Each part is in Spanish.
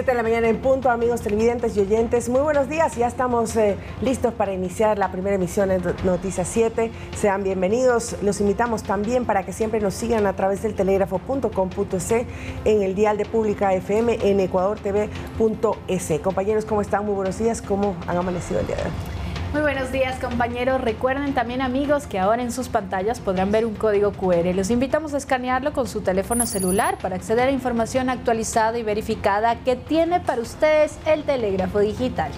7 de la mañana en punto, amigos televidentes y oyentes. Muy buenos días, ya estamos eh, listos para iniciar la primera emisión de Noticias 7. Sean bienvenidos. Los invitamos también para que siempre nos sigan a través del telégrafo.com.es, en el dial de Pública FM, en ecuadortv.es. Compañeros, ¿cómo están? Muy buenos días. ¿Cómo han amanecido el día de hoy? Muy buenos días compañeros. Recuerden también amigos que ahora en sus pantallas podrán ver un código QR. Los invitamos a escanearlo con su teléfono celular para acceder a información actualizada y verificada que tiene para ustedes el telégrafo digital.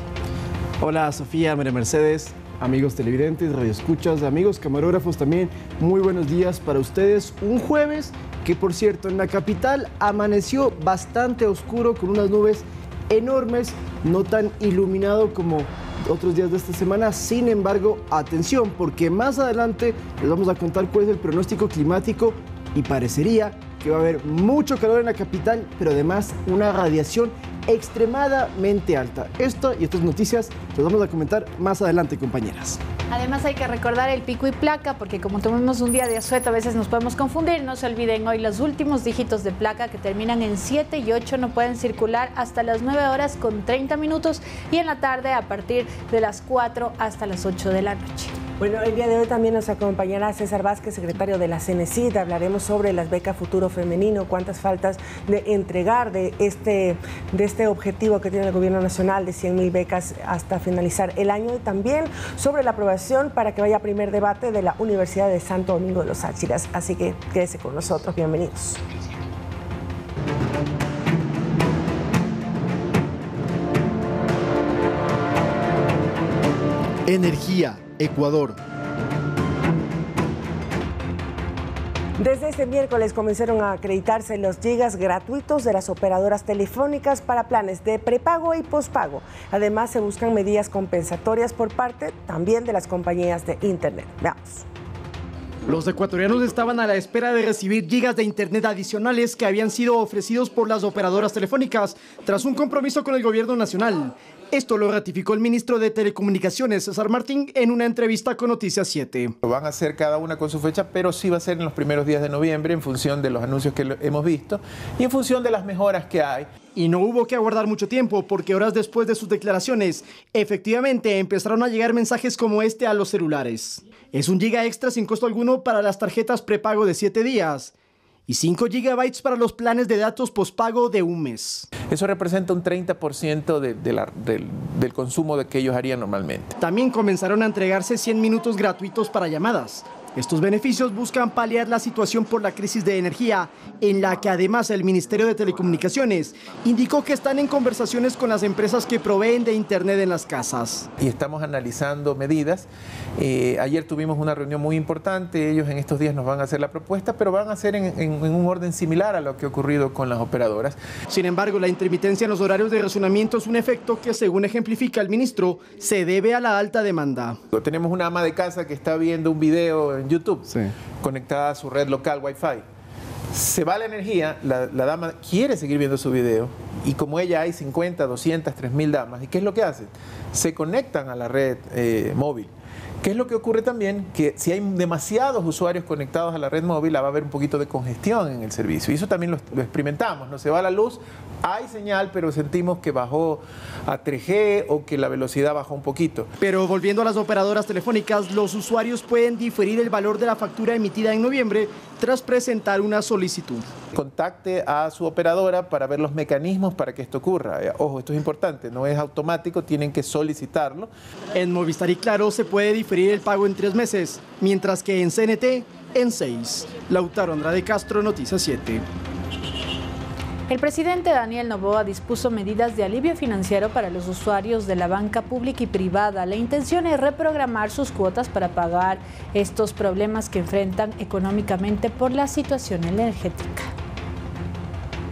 Hola Sofía, María Mercedes, amigos televidentes, radioescuchas, amigos camarógrafos también. Muy buenos días para ustedes. Un jueves que por cierto en la capital amaneció bastante oscuro con unas nubes enormes, no tan iluminado como otros días de esta semana. Sin embargo, atención, porque más adelante les vamos a contar cuál es el pronóstico climático y parecería que va a haber mucho calor en la capital, pero además una radiación extremadamente alta. Esto y estas noticias las vamos a comentar más adelante, compañeras. Además hay que recordar el pico y placa, porque como tuvimos un día de asueto, a veces nos podemos confundir. No se olviden hoy los últimos dígitos de placa que terminan en 7 y 8 no pueden circular hasta las 9 horas con 30 minutos y en la tarde a partir de las 4 hasta las 8 de la noche. Bueno, el día de hoy también nos acompañará César Vázquez, secretario de la CENESID. Hablaremos sobre las becas Futuro Femenino, cuántas faltas de entregar de este, de este objetivo que tiene el Gobierno Nacional de 100 mil becas hasta finalizar el año y también sobre la aprobación para que vaya a primer debate de la Universidad de Santo Domingo de los Áchilas. Así que quédese con nosotros. Bienvenidos. Energía Ecuador. Desde este miércoles comenzaron a acreditarse los gigas gratuitos de las operadoras telefónicas para planes de prepago y pospago. Además, se buscan medidas compensatorias por parte también de las compañías de Internet. Veamos. Los ecuatorianos estaban a la espera de recibir gigas de Internet adicionales que habían sido ofrecidos por las operadoras telefónicas tras un compromiso con el gobierno nacional. Esto lo ratificó el ministro de Telecomunicaciones, César Martín, en una entrevista con Noticias 7. Lo van a hacer cada una con su fecha, pero sí va a ser en los primeros días de noviembre en función de los anuncios que hemos visto y en función de las mejoras que hay. Y no hubo que aguardar mucho tiempo porque horas después de sus declaraciones, efectivamente empezaron a llegar mensajes como este a los celulares. Es un giga extra sin costo alguno para las tarjetas prepago de 7 días y 5 GB para los planes de datos pospago de un mes. Eso representa un 30% de, del, del consumo de que ellos harían normalmente. También comenzaron a entregarse 100 minutos gratuitos para llamadas, estos beneficios buscan paliar la situación por la crisis de energía, en la que además el Ministerio de Telecomunicaciones indicó que están en conversaciones con las empresas que proveen de Internet en las casas. Y estamos analizando medidas. Eh, ayer tuvimos una reunión muy importante, ellos en estos días nos van a hacer la propuesta, pero van a hacer en, en un orden similar a lo que ha ocurrido con las operadoras. Sin embargo, la intermitencia en los horarios de razonamiento es un efecto que, según ejemplifica el ministro, se debe a la alta demanda. Tenemos una ama de casa que está viendo un video en YouTube, conectada a su red local Wi-Fi. Se va la energía, la, dama quiere seguir viendo su video y como ella hay 50, 200, 3000 damas, ¿y qué es lo que hacen? Se conectan a la red eh, móvil. ¿Qué es lo que ocurre también? Que si hay demasiados usuarios conectados a la red móvil, va a haber un poquito de congestión en el servicio. Y eso también lo, experimentamos. No se va la luz, hay señal, pero sentimos que bajó a 3G o que la velocidad bajó un poquito. Pero volviendo a las operadoras telefónicas, los usuarios pueden diferir el valor de la factura emitida en noviembre tras presentar una solicitud. Contacte a su operadora para ver los mecanismos para que esto ocurra. Eh, ojo, esto es importante, no es automático, tienen que solicitarlo. En Movistar y Claro se puede diferir el pago en tres meses, mientras que en CNT en seis. Lautaro Andrade Castro, Noticias 7. El presidente Daniel Novoa dispuso medidas de alivio financiero para los usuarios de la banca pública y privada. La intención es reprogramar sus cuotas para pagar estos problemas que enfrentan económicamente por la situación energética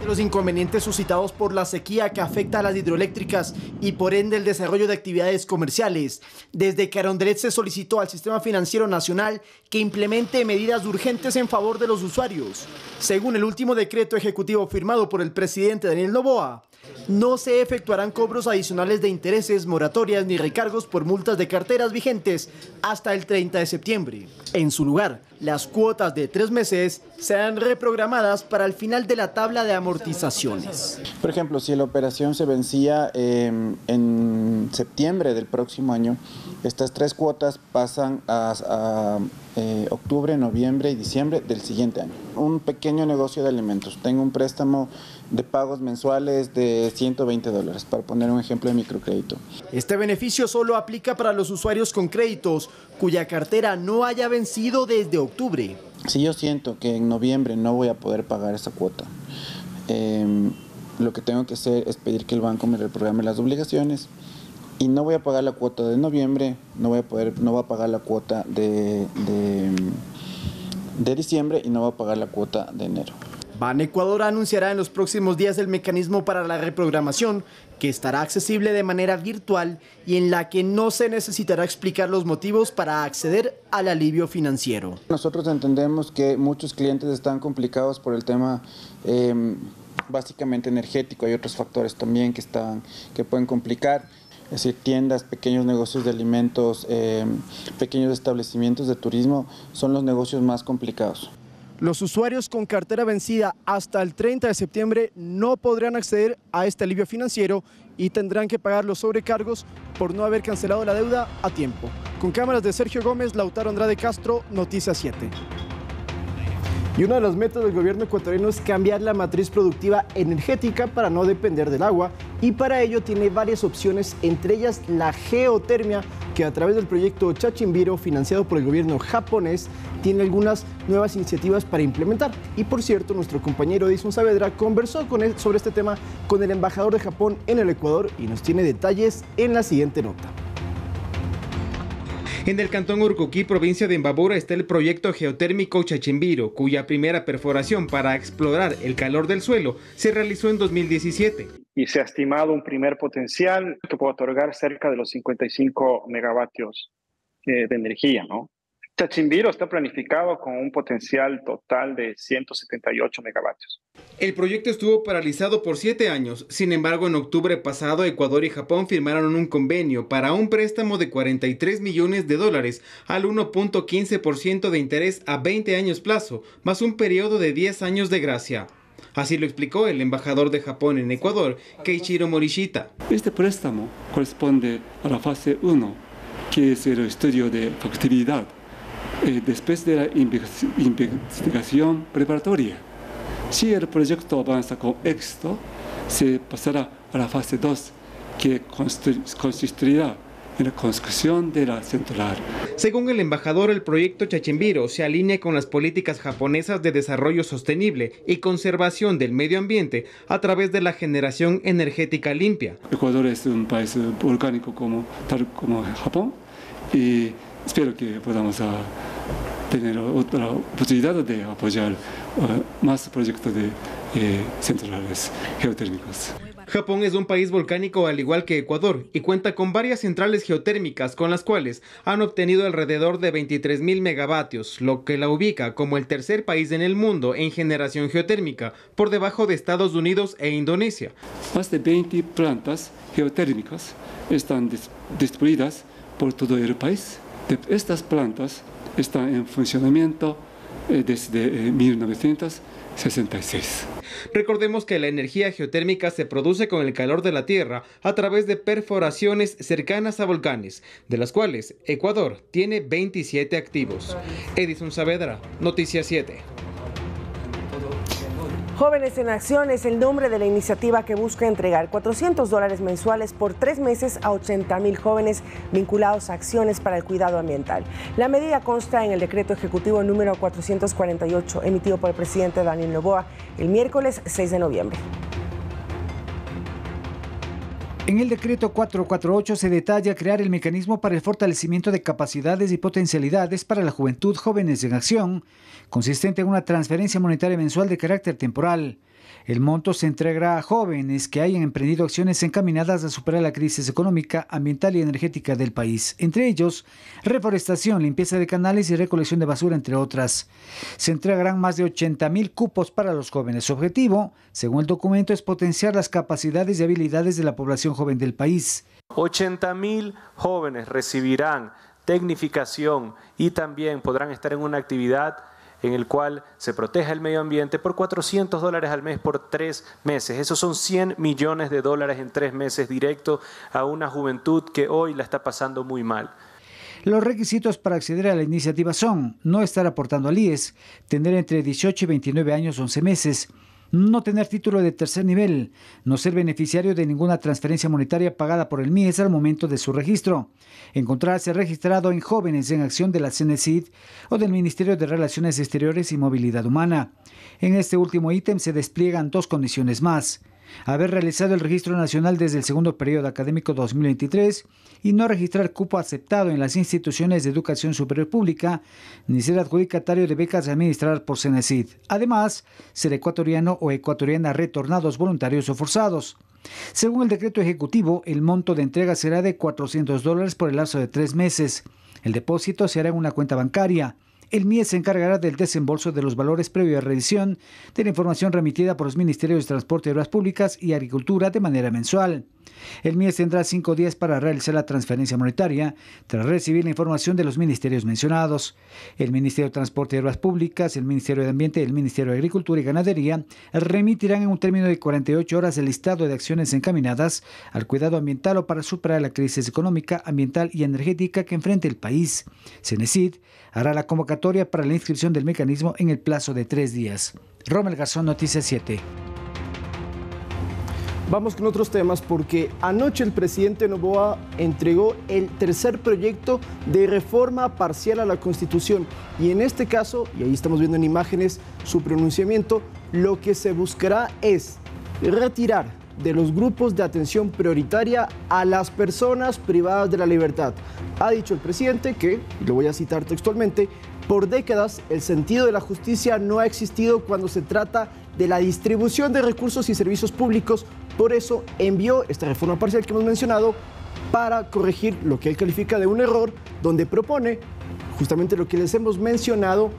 los inconvenientes suscitados por la sequía que afecta a las hidroeléctricas y por ende el desarrollo de actividades comerciales. Desde que se solicitó al Sistema Financiero Nacional que implemente medidas urgentes en favor de los usuarios. Según el último decreto ejecutivo firmado por el presidente Daniel Novoa, No se efectuarán cobros adicionales de intereses, moratorias ni recargos por multas de carteras vigentes hasta el 30 de septiembre. En su lugar, las cuotas de tres meses serán reprogramadas para el final de la tabla de amortizaciones. Por ejemplo, si la operación se vencía em, en septiembre del próximo año, estas tres cuotas pasan a, eh, octubre, noviembre y diciembre del siguiente año. Un pequeño negocio de alimentos. Tengo un préstamo de pagos mensuales de 120 dólares, para poner un ejemplo de microcrédito. Este beneficio solo aplica para los usuarios con créditos cuya cartera no haya vencido desde octubre. Si yo siento que en noviembre no voy a poder pagar esa cuota, em, lo que tengo que hacer es pedir que el banco me reprograme las obligaciones y no voy a pagar la cuota de noviembre, no voy a poder, no voy a pagar la cuota de, de, de diciembre y no voy a pagar la cuota de enero. Ban Ecuador anunciará en los próximos días el mecanismo para la reprogramación, que estará accesible de manera virtual y en la que no se necesitará explicar los motivos para acceder al alivio financiero. Nosotros entendemos que muchos clientes están complicados por el tema em, básicamente energético, hay otros factores también que, están, que pueden complicar. Es decir, tiendas, pequeños negocios de alimentos, em, pequeños establecimientos de turismo son los negocios más complicados. Los usuarios con cartera vencida hasta el 30 de septiembre no podrán acceder a este alivio financiero y tendrán que pagar los sobrecargos por no haber cancelado la deuda a tiempo. Con cámaras de Sergio Gómez, Lautaro Andrade Castro, Noticias 7. Y uno de los métodos del gobierno ecuatoriano es cambiar la matriz productiva energética para no depender del agua y para ello tiene varias opciones, entre ellas la geotermia, que a través del proyecto Chachimbiro, financiado por el gobierno japonés, tiene algunas nuevas iniciativas para implementar. Y por cierto, nuestro compañero Edison Saavedra conversó con él sobre este tema con el embajador de Japón en el Ecuador y nos tiene detalles en la siguiente nota. En el cantón Urcuquí, provincia de Imbabura, está el proyecto geotérmico Chachimbiro, cuya primera perforación para explorar el calor del suelo se realizó en 2017. Y se ha estimado un primer potencial que puede otorgar cerca de los 55 megavatios eh, de energía, ¿no? Chachimbiro está planificado con un potencial total de 178 megavatios. El proyecto estuvo paralizado por siete años. Sin embargo, en octubre pasado, Ecuador y Japón firmaron un convenio para un préstamo de 43 millones de dólares al 1.15% de interés a 20 años plazo, más un periodo de 10 años de gracia. Así lo explicó el embajador de Japón en Ecuador, Keiichiro Morishita. Este préstamo corresponde a la fase 1, que es el estudio de factibilidad eh, después de la investigación preparatoria. Si el proyecto avanza con éxito, se pasará a la fase 2, que consistirá en la construcción de la central. Según el embajador, el proyecto Chachimbiro se alinea con las políticas japonesas de desarrollo sostenible y conservación del medio ambiente a través de la generación energética limpia. Ecuador es un país volcánico como, tal como Japón y espero que podamos uh, tener otra posibilidad de apoyar uh, más proyectos de eh, centrales geotérmicos. Japón es un país volcánico al igual que Ecuador y cuenta con varias centrales geotérmicas con las cuales han obtenido alrededor de 23.000 megavatios, lo que la ubica como el tercer país en el mundo en generación geotérmica, por debajo de Estados Unidos e Indonesia. Más de 20 plantas geotérmicas están distribuidas por todo el país. Estas plantas están en funcionamiento eh, desde eh, 1900 66. Recordemos que la energía geotérmica se produce con el calor de la Tierra a través de perforaciones cercanas a volcanes, de las cuales Ecuador tiene 27 activos. Edison Saavedra, Noticias 7. Jóvenes en Acción es el nombre de la iniciativa que busca entregar 400 dólares mensuales por tres meses a 80 mil jóvenes vinculados a acciones para el cuidado ambiental. La medida consta en el decreto ejecutivo número 448 emitido por el presidente Daniel Novoa el miércoles 6 de noviembre. En el decreto 448 se detalla crear el mecanismo para el fortalecimiento de capacidades y potencialidades para la juventud jóvenes en acción, consistente en una transferencia monetaria mensual de carácter temporal. El monto se entregará a jóvenes que hayan emprendido acciones encaminadas a superar la crisis económica, ambiental y energética del país, entre ellos reforestación, limpieza de canales y recolección de basura, entre otras. Se entregarán más de 80 mil cupos para los jóvenes. Su objetivo, según el documento, es potenciar las capacidades y habilidades de la población joven del país. 80 mil jóvenes recibirán tecnificación y también podrán estar en una actividad en el cual se proteja el medio ambiente por 400 dólares al mes por tres meses. Esos son 100 millones de dólares en tres meses directo a una juventud que hoy la está pasando muy mal. Los requisitos para acceder a la iniciativa son no estar aportando al IES, tener entre 18 y 29 años 11 meses, no tener título de tercer nivel, no ser beneficiario de ninguna transferencia monetaria pagada por el MIES al momento de su registro, encontrarse registrado en jóvenes en acción de la CENESID o del Ministerio de Relaciones Exteriores y Movilidad Humana. En este último ítem se despliegan dos condiciones más haber realizado el registro nacional desde el segundo periodo académico 2023 y no registrar cupo aceptado en las instituciones de educación superior pública, ni ser adjudicatario de becas administradas por Cenecid. Además, ser ecuatoriano o ecuatoriana retornados voluntarios o forzados. Según el decreto ejecutivo, el monto de entrega será de 400 dólares por el lazo de tres meses. El depósito se hará en una cuenta bancaria. El MIE se encargará del desembolso de los valores previo a revisión de la información remitida por los Ministerios de Transporte y Obras Públicas y Agricultura de manera mensual. El MIES tendrá cinco días para realizar la transferencia monetaria tras recibir la información de los ministerios mencionados. El Ministerio de Transporte y Obras Públicas, el Ministerio de Ambiente y el Ministerio de Agricultura y Ganadería remitirán en un término de 48 horas el listado de acciones encaminadas al cuidado ambiental o para superar la crisis económica, ambiental y energética que enfrenta el país. Cenecid hará la convocatoria para la inscripción del mecanismo en el plazo de tres días. Rommel Garzón, Noticias 7. Vamos con otros temas porque anoche el presidente Novoa entregó el tercer proyecto de reforma parcial a la Constitución y en este caso, y ahí estamos viendo en imágenes su pronunciamiento, lo que se buscará es retirar de los grupos de atención prioritaria a las personas privadas de la libertad. Ha dicho el presidente que, y lo voy a citar textualmente, por décadas el sentido de la justicia no ha existido cuando se trata de la distribución de recursos y servicios públicos por eso envió esta reforma parcial que hemos mencionado para corregir lo que él califica de un error, donde propone justamente lo que les hemos mencionado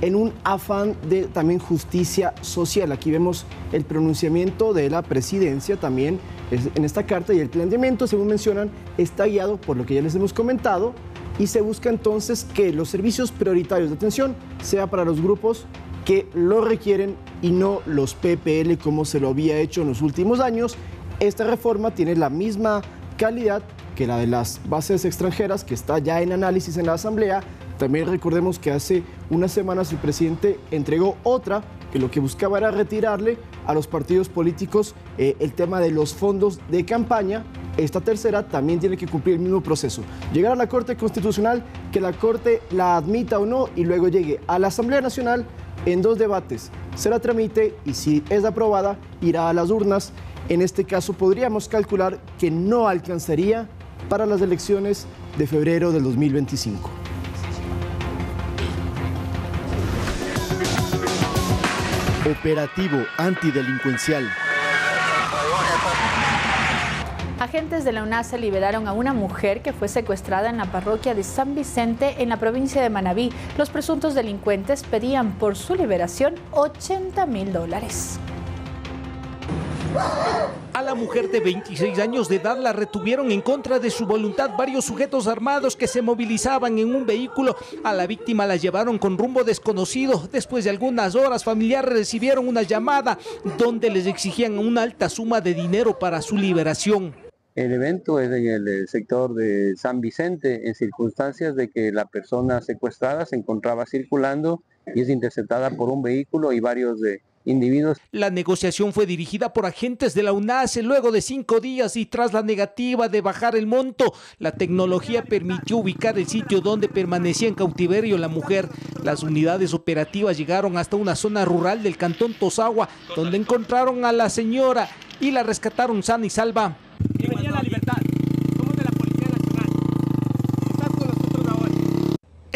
en un afán de también justicia social. Aquí vemos el pronunciamiento de la presidencia también en esta carta y el planteamiento, según mencionan, está guiado por lo que ya les hemos comentado y se busca entonces que los servicios prioritarios de atención sea para los grupos que lo requieren y no los PPL como se lo había hecho en los últimos años. Esta reforma tiene la misma calidad que la de las bases extranjeras que está ya en análisis en la Asamblea. También recordemos que hace unas semanas el presidente entregó otra que lo que buscaba era retirarle a los partidos políticos eh, el tema de los fondos de campaña. Esta tercera también tiene que cumplir el mismo proceso. Llegar a la Corte Constitucional, que la Corte la admita o no y luego llegue a la Asamblea Nacional en dos debates. Se la tramite y si es aprobada, irá a las urnas. En este caso podríamos calcular que no alcanzaría para las elecciones de febrero del 2025. Operativo antidelincuencial. Agentes de la UNASA liberaron a una mujer que fue secuestrada en la parroquia de San Vicente en la provincia de Manabí. Los presuntos delincuentes pedían por su liberación 80 mil dólares. A la mujer de 26 años de edad la retuvieron en contra de su voluntad varios sujetos armados que se movilizaban en un vehículo. A la víctima la llevaron con rumbo desconocido. Después de algunas horas, familiares recibieron una llamada donde les exigían una alta suma de dinero para su liberación. El evento es en el eh, sector de San Vicente, en circunstancias de que la persona secuestrada se encontraba circulando y es interceptada por un vehículo y varios de individuos. La negociación fue dirigida por agentes de la UNACE luego de cinco días y tras la negativa de bajar el monto, la tecnología permitió ubicar el sitio donde permanecía en cautiverio la mujer. Las unidades operativas llegaron hasta una zona rural del cantón Tosagua, donde encontraron a la señora y la rescataron sana y salva.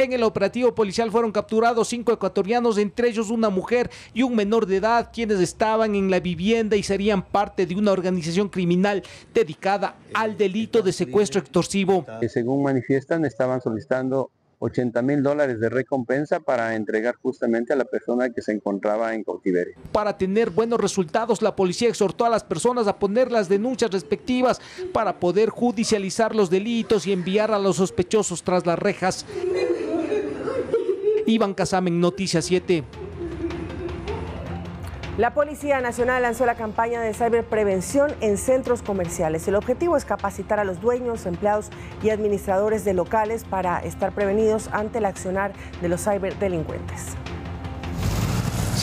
Que en el operativo policial fueron capturados cinco ecuatorianos, entre ellos una mujer y un menor de edad, quienes estaban en la vivienda y serían parte de una organización criminal dedicada al delito de secuestro extorsivo. Según manifiestan, estaban solicitando 80 mil dólares de recompensa para entregar justamente a la persona que se encontraba en cautiverio. Para tener buenos resultados, la policía exhortó a las personas a poner las denuncias respectivas para poder judicializar los delitos y enviar a los sospechosos tras las rejas. Iván Casamen, Noticias 7. La Policía Nacional lanzó la campaña de ciberprevención en centros comerciales. El objetivo es capacitar a los dueños, empleados y administradores de locales para estar prevenidos ante el accionar de los ciberdelincuentes.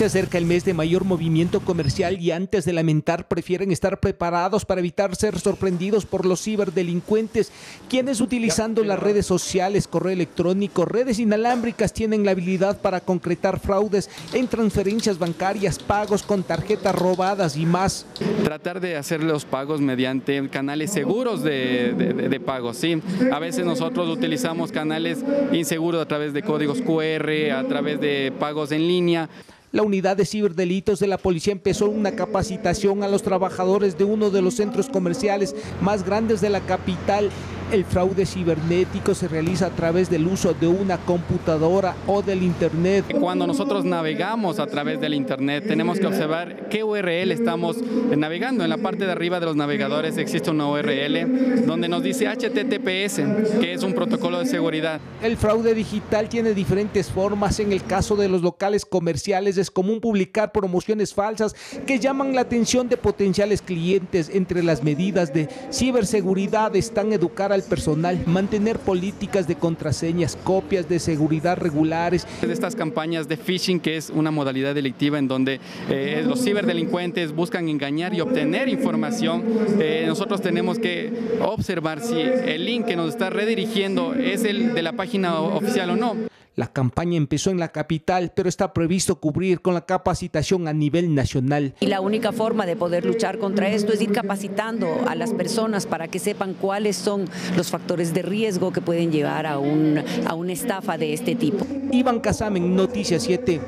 Se acerca el mes de mayor movimiento comercial y antes de lamentar prefieren estar preparados para evitar ser sorprendidos por los ciberdelincuentes, quienes utilizando las redes sociales, correo electrónico, redes inalámbricas tienen la habilidad para concretar fraudes en transferencias bancarias, pagos con tarjetas robadas y más. Tratar de hacer los pagos mediante canales seguros de, de, pagos, ¿sí? A veces nosotros utilizamos canales inseguros a través de códigos QR, a través de pagos en línea. La unidad de ciberdelitos de la policía empezó una capacitación a los trabajadores de uno de los centros comerciales más grandes de la capital el fraude cibernético se realiza a través del uso de una computadora o del Internet. Cuando nosotros navegamos a través del Internet, tenemos que observar qué URL estamos navegando. En la parte de arriba de los navegadores existe una URL donde nos dice HTTPS, que es un protocolo de seguridad. El fraude digital tiene diferentes formas. En el caso de los locales comerciales es común publicar promociones falsas que llaman la atención de potenciales clientes. Entre las medidas de ciberseguridad están educar al personal, mantener políticas de contraseñas, copias de seguridad regulares. De estas campañas de phishing, que es una modalidad delictiva en donde eh, los ciberdelincuentes buscan engañar y obtener información, eh, nosotros tenemos que observar si el link que nos está redirigiendo es el de la página oficial o no. La campaña empezó en la capital, pero está previsto cubrir con la capacitación a nivel nacional. Y la única forma de poder luchar contra esto es ir capacitando a las personas para que sepan cuáles son los factores de riesgo que pueden llevar a, un, a una estafa de este tipo. Iván Casamen, Noticias 7.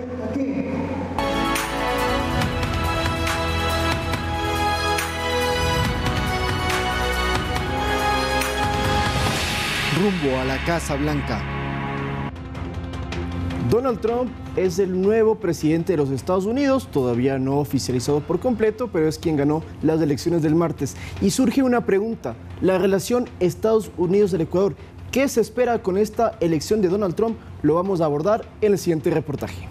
Rumbo a la Casa Blanca. Donald Trump es el nuevo presidente de los Estados Unidos, todavía no oficializado por completo, pero es quien ganó las elecciones del martes. Y surge una pregunta, la relación Estados Unidos-El Ecuador, ¿qué se espera con esta elección de Donald Trump? Lo vamos a abordar en el siguiente reportaje.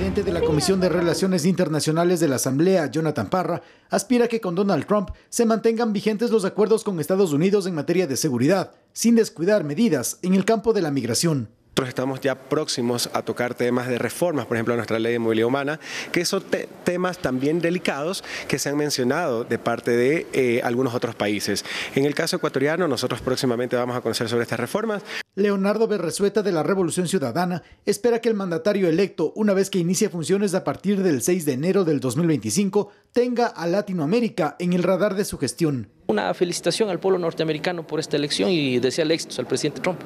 Presidente de la Comisión de Relaciones Internacionales de la Asamblea, Jonathan Parra, aspira que con Donald Trump se mantengan vigentes los acuerdos con Estados Unidos en materia de seguridad, sin descuidar medidas en el campo de la migración. Nosotros estamos ya próximos a tocar temas de reformas, por ejemplo, a nuestra ley de movilidad humana, que son temas también delicados que se han mencionado de parte de eh, algunos otros países. En el caso ecuatoriano, nosotros próximamente vamos a conocer sobre estas reformas. Leonardo Berresueta de la Revolución Ciudadana espera que el mandatario electo, una vez que inicie funciones a partir del 6 de enero del 2025, tenga a Latinoamérica en el radar de su gestión. Una felicitación al pueblo norteamericano por esta elección y desearle éxitos al presidente Trump.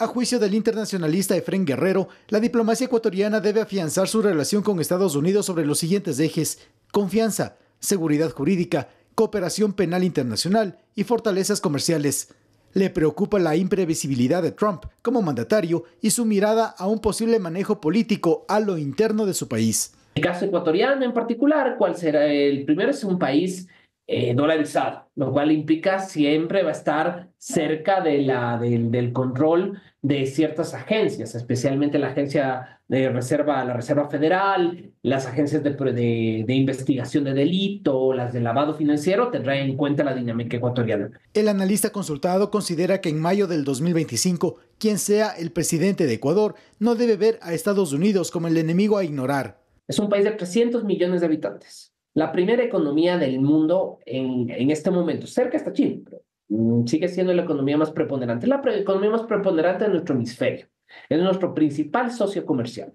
A juicio del internacionalista Efren Guerrero, la diplomacia ecuatoriana debe afianzar su relación con Estados Unidos sobre los siguientes ejes: confianza, seguridad jurídica, cooperación penal internacional y fortalezas comerciales. Le preocupa la imprevisibilidad de Trump como mandatario y su mirada a un posible manejo político a lo interno de su país. El caso ecuatoriano en particular, ¿cuál será? El primero es un país eh, dolarizado, lo cual implica siempre va a estar cerca de la, del control de ciertas agencias, especialmente la agencia de reserva, la Reserva Federal, las agencias de, de, de, investigación de delito, las de lavado financiero, tendrá en cuenta la dinámica ecuatoriana. El analista consultado considera que en mayo del 2025, quien sea el presidente de Ecuador no debe ver a Estados Unidos como el enemigo a ignorar. Es un país de 300 millones de habitantes la primera economía del mundo en, en este momento. Cerca está China, pero mm, sigue siendo la economía más preponderante. La economía más preponderante de nuestro hemisferio. Es nuestro principal socio comercial.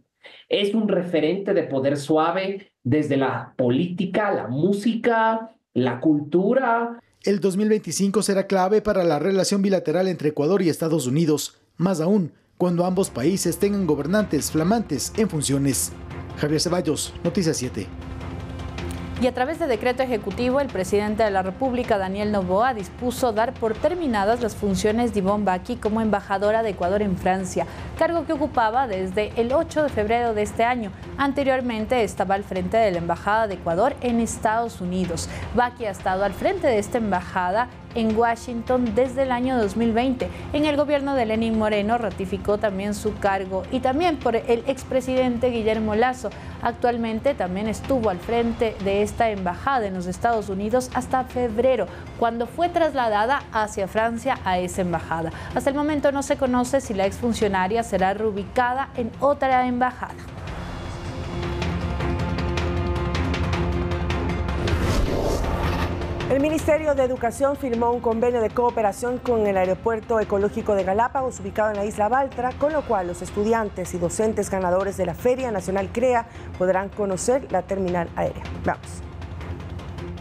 Es un referente de poder suave desde la política, la música, la cultura. El 2025 será clave para la relación bilateral entre Ecuador y Estados Unidos, más aún cuando ambos países tengan gobernantes flamantes en funciones. Javier Ceballos, Noticias 7. Y a través de decreto ejecutivo, el presidente de la República, Daniel Novoa, dispuso dar por terminadas las funciones de Ivonne Baki como embajadora de Ecuador en Francia, cargo que ocupaba desde el 8 de febrero de este año. Anteriormente estaba al frente de la Embajada de Ecuador en Estados Unidos. Baki ha estado al frente de esta embajada en Washington desde el año 2020. En el gobierno de Lenín Moreno ratificó también su cargo y también por el expresidente Guillermo Lazo. Actualmente también estuvo al frente de esta embajada en los Estados Unidos hasta febrero, cuando fue trasladada hacia Francia a esa embajada. Hasta el momento no se conoce si la exfuncionaria será reubicada en otra embajada. El Ministerio de Educación firmó un convenio de cooperación con el Aeropuerto Ecológico de Galápagos, ubicado en la isla Baltra, con lo cual los estudiantes y docentes ganadores de la Feria Nacional CREA podrán conocer la terminal aérea. Vamos.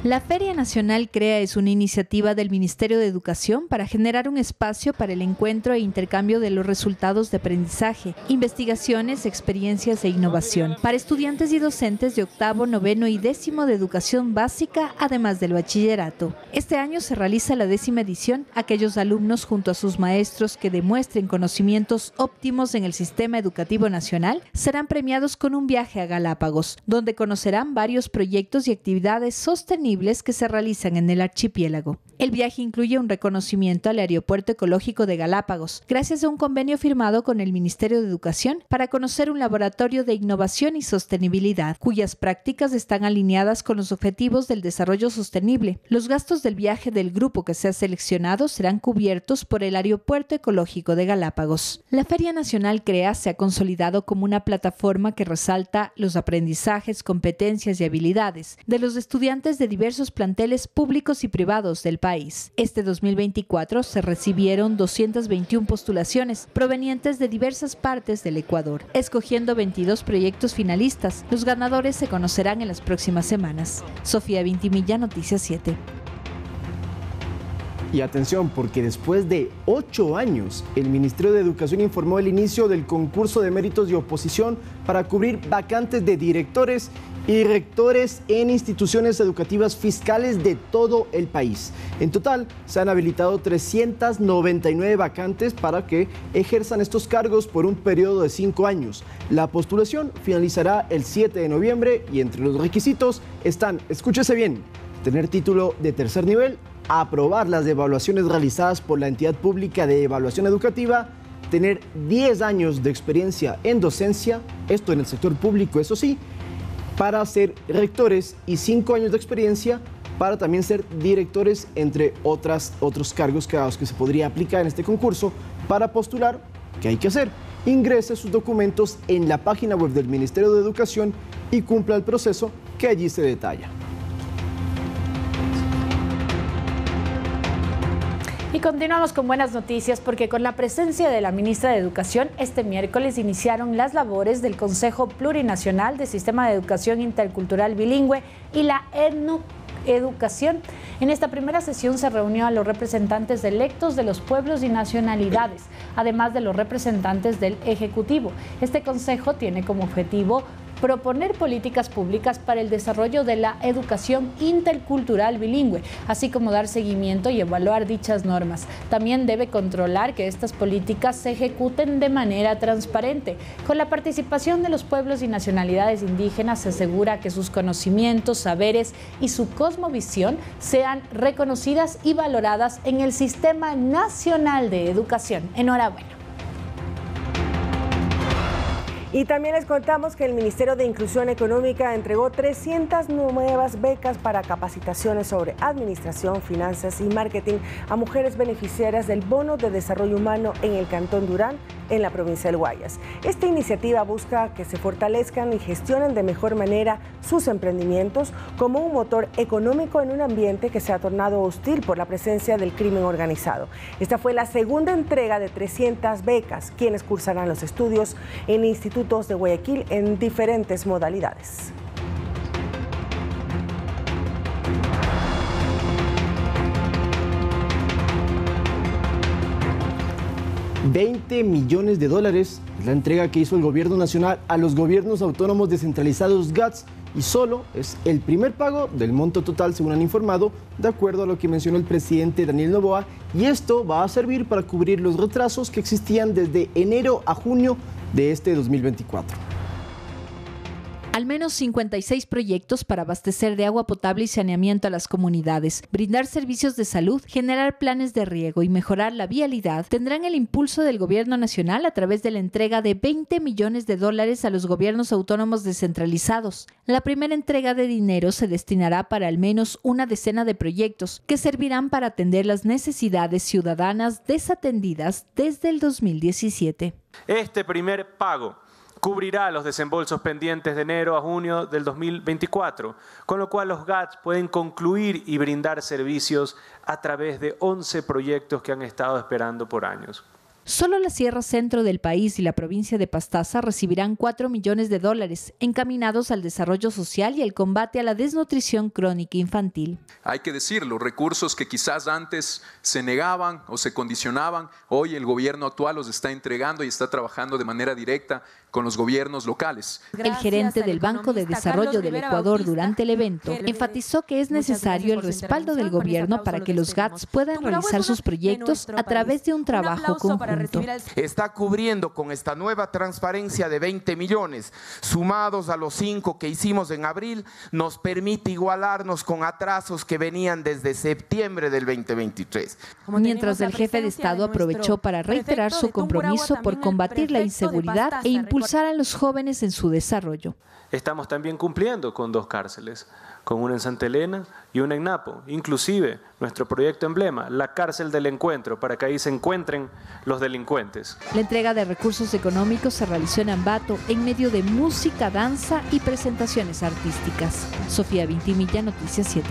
La Feria Nacional CREA es una iniciativa del Ministerio de Educación para generar un espacio para el encuentro e intercambio de los resultados de aprendizaje, investigaciones, experiencias e innovación para estudiantes y docentes de octavo, noveno y décimo de educación básica, además del bachillerato. Este año se realiza la décima edición. Aquellos alumnos junto a sus maestros que demuestren conocimientos óptimos en el sistema educativo nacional serán premiados con un viaje a Galápagos, donde conocerán varios proyectos y actividades sostenibles que se realizan en el archipiélago. El viaje incluye un reconocimiento al Aeropuerto Ecológico de Galápagos, gracias a un convenio firmado con el Ministerio de Educación para conocer un laboratorio de innovación y sostenibilidad, cuyas prácticas están alineadas con los objetivos del desarrollo sostenible. Los gastos del viaje del grupo que se ha seleccionado serán cubiertos por el Aeropuerto Ecológico de Galápagos. La Feria Nacional CREA se ha consolidado como una plataforma que resalta los aprendizajes, competencias y habilidades de los estudiantes de diversos planteles públicos y privados del país. Este 2024 se recibieron 221 postulaciones provenientes de diversas partes del Ecuador, escogiendo 22 proyectos finalistas. Los ganadores se conocerán en las próximas semanas. Sofía Vintimilla, Noticias 7. Y atención, porque después de ocho años, el Ministerio de Educación informó el inicio del concurso de méritos de oposición para cubrir vacantes de directores y rectores en instituciones educativas fiscales de todo el país. En total, se han habilitado 399 vacantes para que ejerzan estos cargos por un periodo de cinco años. La postulación finalizará el 7 de noviembre y entre los requisitos están, escúchese bien, tener título de tercer nivel, aprobar las evaluaciones realizadas por la entidad pública de evaluación educativa, tener 10 años de experiencia en docencia, esto en el sector público, eso sí, para ser rectores y 5 años de experiencia para también ser directores, entre otras, otros cargos que, que se podría aplicar en este concurso. Para postular, ¿qué hay que hacer? Ingrese sus documentos en la página web del Ministerio de Educación y cumpla el proceso que allí se detalla. Continuamos con buenas noticias porque con la presencia de la ministra de Educación, este miércoles iniciaron las labores del Consejo Plurinacional de Sistema de Educación Intercultural Bilingüe y la Educación. En esta primera sesión se reunió a los representantes electos de los pueblos y nacionalidades, además de los representantes del Ejecutivo. Este consejo tiene como objetivo proponer políticas públicas para el desarrollo de la educación intercultural bilingüe, así como dar seguimiento y evaluar dichas normas. También debe controlar que estas políticas se ejecuten de manera transparente. Con la participación de los pueblos y nacionalidades indígenas se asegura que sus conocimientos, saberes y su cosmovisión sean reconocidas y valoradas en el Sistema Nacional de Educación. Enhorabuena. Y también les contamos que el Ministerio de Inclusión Económica entregó 300 nuevas becas para capacitaciones sobre administración, finanzas y marketing a mujeres beneficiarias del Bono de Desarrollo Humano en el Cantón Durán, en la provincia del Guayas. Esta iniciativa busca que se fortalezcan y gestionen de mejor manera sus emprendimientos como un motor económico en un ambiente que se ha tornado hostil por la presencia del crimen organizado. Esta fue la segunda entrega de 300 becas, quienes cursarán los estudios en institutos de Guayaquil en diferentes modalidades. $20 millones de dólares es la entrega que hizo el gobierno nacional a los gobiernos autónomos descentralizados GATS y solo es el primer pago del monto total, según han informado, de acuerdo a lo que mencionó el presidente Daniel Novoa, y esto va a servir para cubrir los retrasos que existían desde enero a junio de este 2024 al menos 56 proyectos para abastecer de agua potable y saneamiento a las comunidades, brindar servicios de salud, generar planes de riego y mejorar la vialidad, tendrán el impulso del gobierno nacional a través de la entrega de 20 millones de dólares a los gobiernos autónomos descentralizados. La primera entrega de dinero se destinará para al menos una decena de proyectos que servirán para atender las necesidades ciudadanas desatendidas desde el 2017. Este primer pago cubrirá los desembolsos pendientes de enero a junio del 2024, con lo cual los GATS pueden concluir y brindar servicios a través de 11 proyectos que han estado esperando por años. Solo la Sierra Centro del país y la provincia de Pastaza recibirán 4 millones de dólares encaminados al desarrollo social y al combate a la desnutrición crónica infantil. Hay que decirlo, recursos que quizás antes se negaban o se condicionaban, hoy el gobierno actual los está entregando y está trabajando de manera directa con los gobiernos locales. el gerente del Banco de Desarrollo del Ecuador durante el evento enfatizó que es necesario el respaldo del gobierno para que los GATS puedan realizar sus proyectos a través de un trabajo conjunto. Está cubriendo con esta nueva transparencia de 20 millones, sumados a los 5 que hicimos en abril, nos permite igualarnos con atrasos que venían desde septiembre del 2023. Mientras el jefe de Estado aprovechó para reiterar su compromiso por combatir la inseguridad e impulsar a los jóvenes en su desarrollo. Estamos también cumpliendo con dos cárceles, con una en Santa Elena y una en Napo. Inclusive nuestro proyecto emblema, la cárcel del encuentro, para que ahí se encuentren los delincuentes. La entrega de recursos económicos se realizó en Ambato en medio de música, danza y presentaciones artísticas. Sofía Vintimilla, Noticias 7.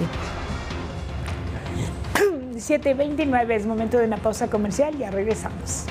7.29 es momento de una pausa comercial, ya regresamos.